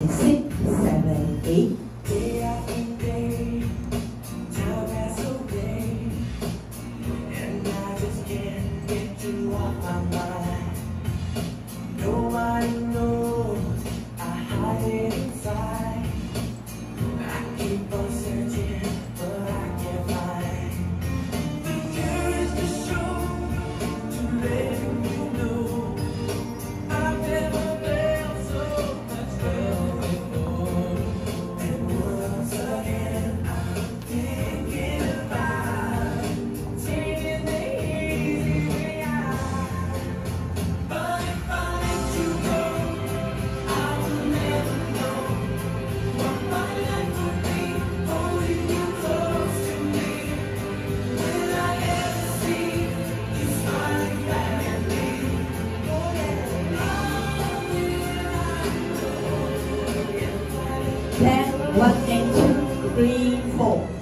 Six, seven, eight. three, four.